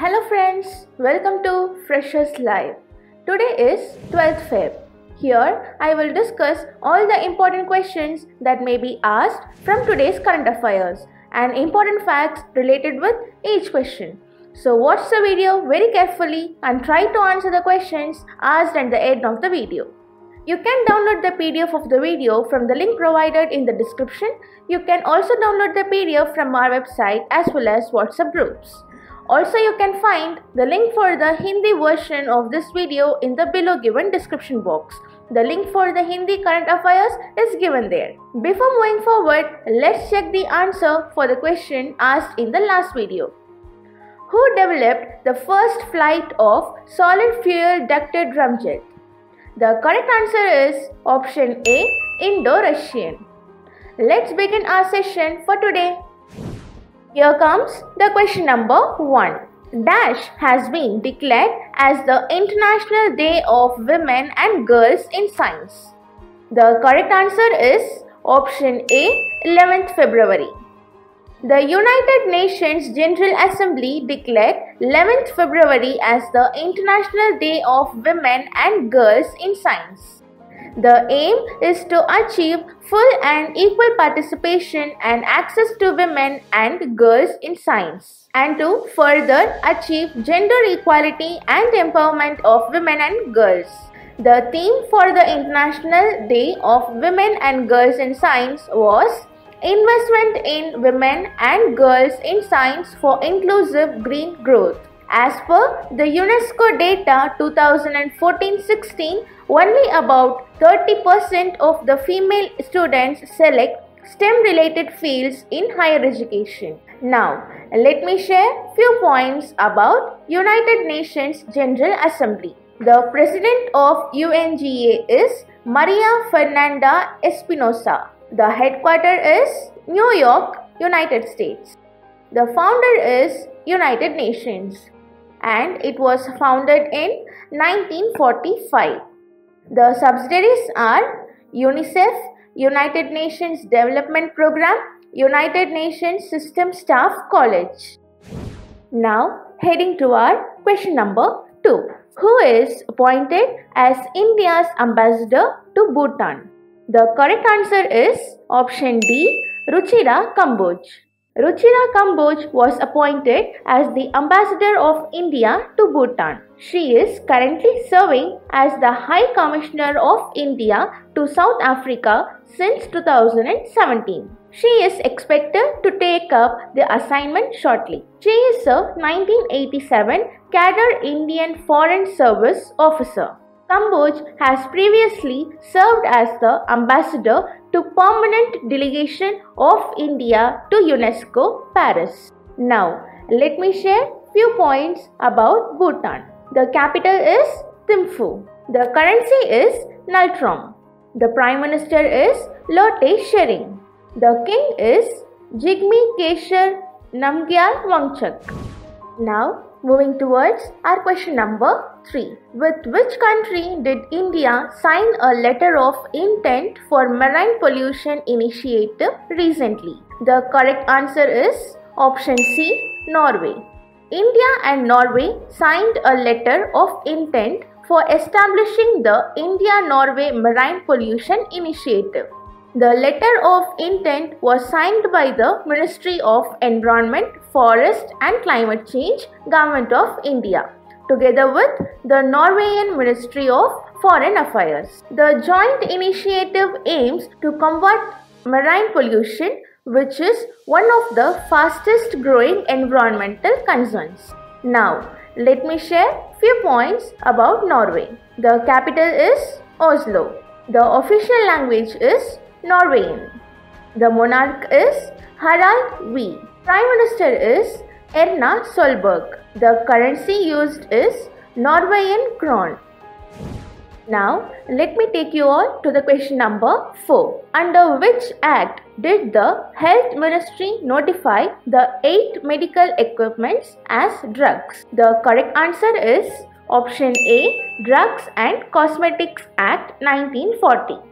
Hello friends, welcome to Freshers Live. Today is 12th Feb. Here I will discuss all the important questions that may be asked from today's current affairs and important facts related with each question. So watch the video very carefully and try to answer the questions asked at the end of the video. You can download the PDF of the video from the link provided in the description. You can also download the PDF from our website as well as WhatsApp groups. Also, you can find the link for the Hindi version of this video in the below given description box. The link for the Hindi current affairs is given there. Before moving forward, let's check the answer for the question asked in the last video. Who developed the first flight of solid fuel ducted ramjet? The correct answer is option A Indo-Russian. Let's begin our session for today. Here comes the question number 1. Dash has been declared as the International Day of Women and Girls in Science. The correct answer is option A 11th February. The United Nations General Assembly declared 11th February as the International Day of Women and Girls in Science. The aim is to achieve full and equal participation and access to women and girls in science and to further achieve gender equality and empowerment of women and girls. The theme for the International Day of Women and Girls in Science was Investment in Women and Girls in Science for Inclusive Green Growth. As per the UNESCO data 2014-16, only about 30% of the female students select STEM related fields in higher education. Now, let me share few points about United Nations General Assembly. The president of UNGA is Maria Fernanda Espinosa. The headquarters is New York, United States. The founder is United Nations and it was founded in 1945. The subsidiaries are UNICEF, United Nations Development Programme, United Nations System Staff College. Now heading to our question number 2. Who is appointed as India's ambassador to Bhutan? The correct answer is option D, Ruchira Kamboj. Ruchira Kamboj was appointed as the ambassador of India to Bhutan. She is currently serving as the High Commissioner of India to South Africa since 2017. She is expected to take up the assignment shortly. She is a 1987 Cadre Indian Foreign Service officer. Kamboj has previously served as the ambassador to permanent delegation of India to UNESCO Paris. Now, let me share few points about Bhutan. The capital is Thimphu. The currency is Ngultrom. The Prime Minister is Lotay Tshering. The King is Jigme Khesar Namgyal Wangchuck. Now, Moving towards our question number 3. With which country did India sign a letter of intent for marine pollution initiative recently? The correct answer is option C, Norway. India and Norway signed a letter of intent for establishing the India-Norway Marine Pollution Initiative. The letter of intent was signed by the Ministry of Environment, Forest and Climate Change, Government of India, together with the Norwegian Ministry of Foreign Affairs. The joint initiative aims to combat marine pollution, which is one of the fastest growing environmental concerns. Now, let me share few points about Norway. The capital is Oslo. The official language is Norwegian. The monarch is Harald V. Prime Minister is Erna Solberg. The currency used is Norwegian kron. Now, let me take you all to the question number 4. Under which act did the Health Ministry notify the 8 medical equipments as drugs? The correct answer is option A Drugs and Cosmetics Act 1940.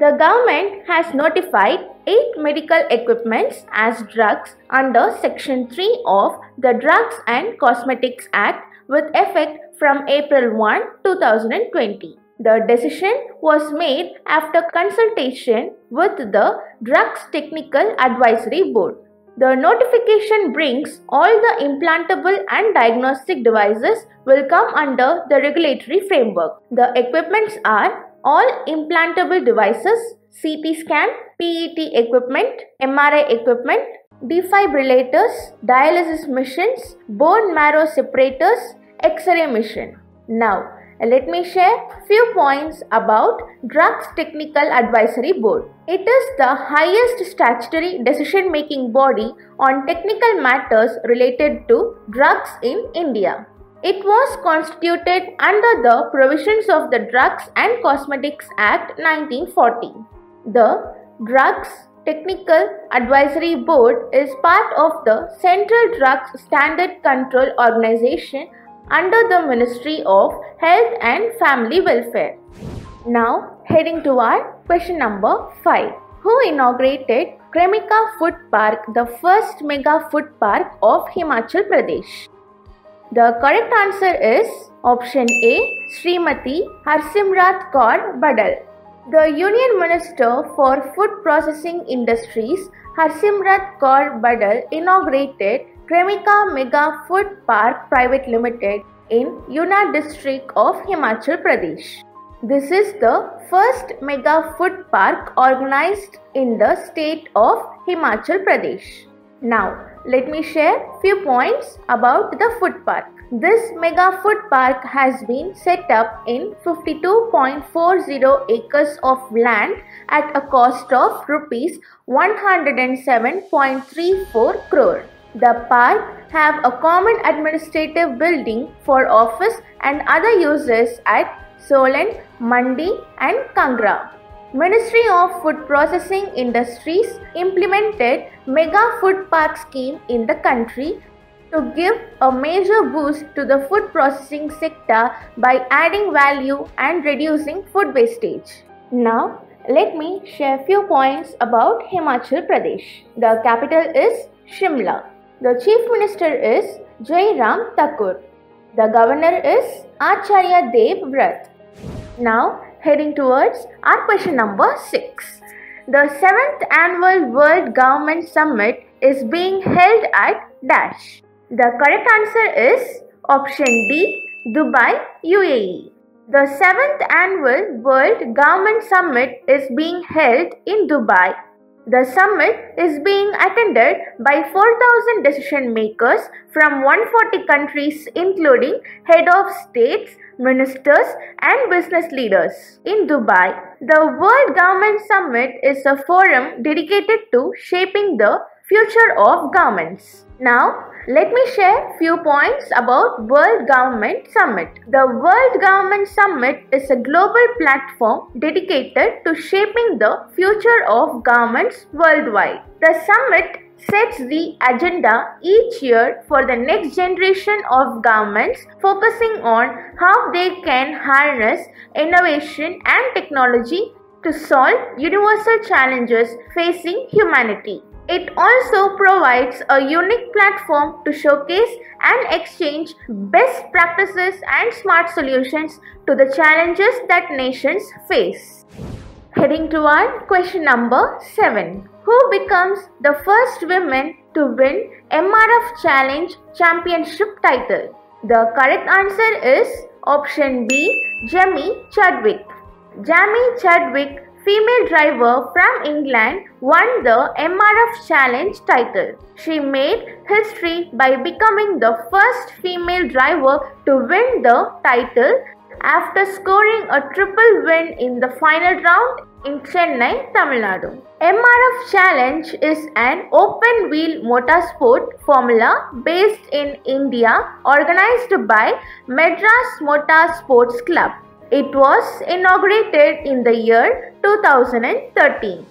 The government has notified 8 medical equipments as drugs under Section 3 of the Drugs and Cosmetics Act with effect from April 1, 2020. The decision was made after consultation with the Drugs Technical Advisory Board. The notification brings all the implantable and diagnostic devices will come under the regulatory framework. The equipments are all implantable devices, CT scan, PET equipment, MRI equipment, defibrillators, dialysis machines, bone marrow separators, X-ray machine. Now, let me share few points about Drugs Technical Advisory Board. It is the highest statutory decision making body on technical matters related to drugs in India. It was constituted under the provisions of the Drugs and Cosmetics Act 1940. The Drugs Technical Advisory Board is part of the Central Drugs Standard Control Organization under the Ministry of Health and Family Welfare. Now, heading to our question number 5. Who inaugurated Cremica Food Park, the first mega food park of Himachal Pradesh? The correct answer is option A, Srimati Harsimrat Kaur Badal. The Union Minister for Food Processing Industries, Harsimrat Kaur Badal, inaugurated Cremica Mega Food Park Private Limited in Una district of Himachal Pradesh. This is the first mega food park organized in the state of Himachal Pradesh. Now, let me share few points about the food park. This mega food park has been set up in 52.40 acres of land at a cost of rupees 107.34 crore. The park have a common administrative building for office and other uses at Solan, Mandi and Kangra. Ministry of Food Processing Industries implemented Mega Food Park scheme in the country to give a major boost to the food processing sector by adding value and reducing food wastage. Now, let me share few points about Himachal Pradesh. The capital is Shimla. The chief minister is Jai Ram Thakur. The governor is Acharya Dev Vrat. Now, heading towards our question number 6. The 7th annual World Government Summit is being held at Dash. The correct answer is option D, Dubai, UAE. The 7th annual World Government Summit is being held in Dubai. The summit is being attended by 4,000 decision makers from 140 countries including head of states, ministers and business leaders. In Dubai, the World Government Summit is a forum dedicated to shaping the future of governments. Now, let me share few points about World Government Summit. The World Government Summit is a global platform dedicated to shaping the future of governments worldwide. The summit sets the agenda each year for the next generation of governments focusing on how they can harness innovation and technology to solve universal challenges facing humanity. It also provides a unique platform to showcase and exchange best practices and smart solutions to the challenges that nations face. Heading to our question number 7 who becomes the first woman to win MRF Challenge Championship title? The correct answer is option B, Jamie Chadwick. Jamie Chadwick, female driver from England, won the MRF Challenge title. She made history by becoming the first female driver to win the title after scoring a triple win in the final round in Chennai, Tamil Nadu. MRF Challenge is an open wheel motorsport formula based in India organized by Madras Motorsports Club. It was inaugurated in the year 2013.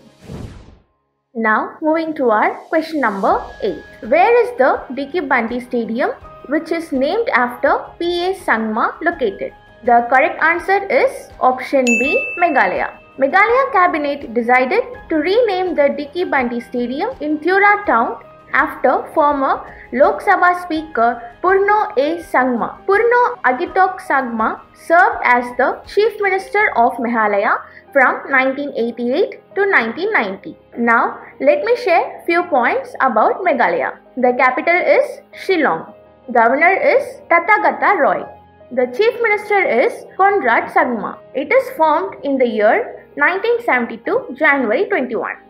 Now moving to our question number 8. Where is the Dikkibandi Stadium which is named after P.A. Sangma located? The correct answer is option B Meghalaya. Meghalaya cabinet decided to rename the Dikkibandi Stadium in Tura town after former Lok Sabha Speaker Purno A. Sangma. Purno Agitok Sangma served as the Chief Minister of Meghalaya from 1988 to 1990. Now, let me share few points about Meghalaya. The capital is Shillong. Governor is Tathagata Roy. The Chief Minister is Conrad Sangma. It is formed in the year 1972, January 21.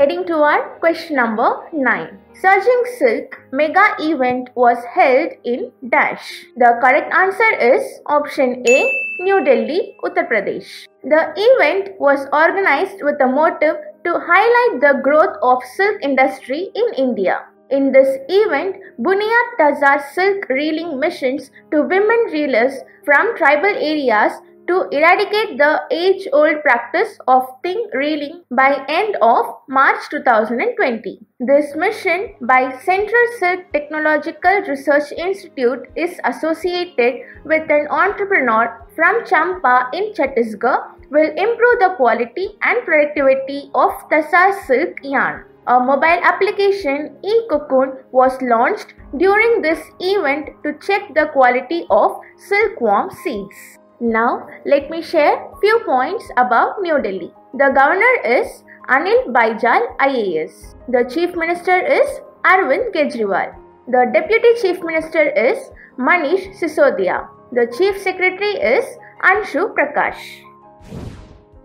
Heading to our question number 9. Surging Silk mega event was held in Dash. The correct answer is option A, New Delhi, Uttar Pradesh. The event was organized with a motive to highlight the growth of silk industry in India. In this event, Buniyaad Tasar silk reeling missions to women reelers from tribal areas to eradicate the age-old practice of thin reeling by end of March 2020. This mission by Central Silk Technological Research Institute is associated with an entrepreneur from Champa in Chhattisgarh will improve the quality and productivity of Tasar silk yarn. A mobile application e-cocoon was launched during this event to check the quality of silkworm seeds. Now, let me share few points about New Delhi. The governor is Anil Baijal IAS. The chief minister is Arvind Kejriwal. The deputy chief minister is Manish Sisodia. The chief secretary is Anshu Prakash.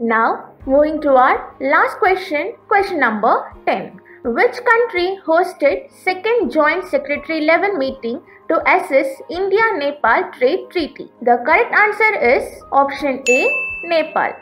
Now, moving to our last question, question number 10. Which country hosted second joint secretary level meeting to assess India-Nepal trade treaty? The correct answer is option A, Nepal.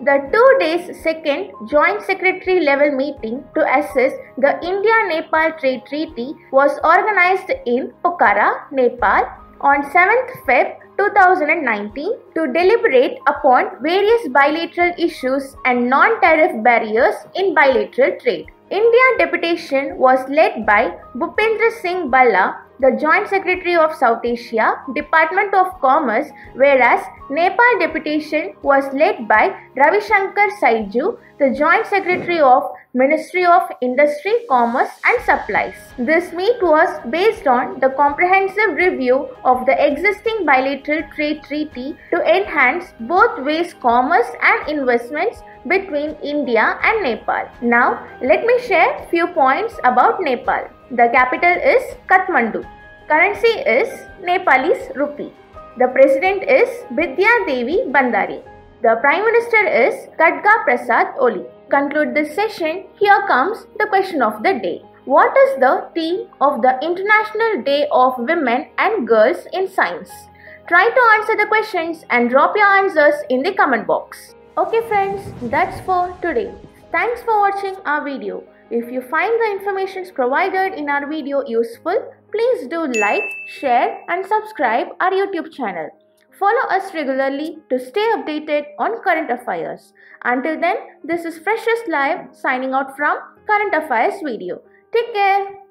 The two days second joint secretary level meeting to assess the India-Nepal trade treaty was organized in Pokhara, Nepal on 7th Feb 2019 to deliberate upon various bilateral issues and non-tariff barriers in bilateral trade. India deputation was led by Bhupendra Singh Bhalla, the Joint Secretary of South Asia, Department of Commerce, whereas Nepal deputation was led by Ravi Shankar Sainju, the Joint Secretary of Ministry of Industry, Commerce and Supplies. This meet was based on the comprehensive review of the existing bilateral trade treaty to enhance both ways commerce and investments between India and Nepal. Now, let me share few points about Nepal. The capital is Kathmandu. Currency is Nepalese rupee. The president is Bidya Devi Bhandari. The Prime Minister is Khadga Prasad Oli. Conclude this session, here comes the question of the day. What is the theme of the International Day of Women and Girls in Science? Try to answer the questions and drop your answers in the comment box. Okay friends, that's for today. Thanks for watching our video. If you find the information provided in our video useful, please do like, share and subscribe our YouTube channel. Follow us regularly to stay updated on current affairs. Until then, this is Freshers Live signing out from Current Affairs video. Take care.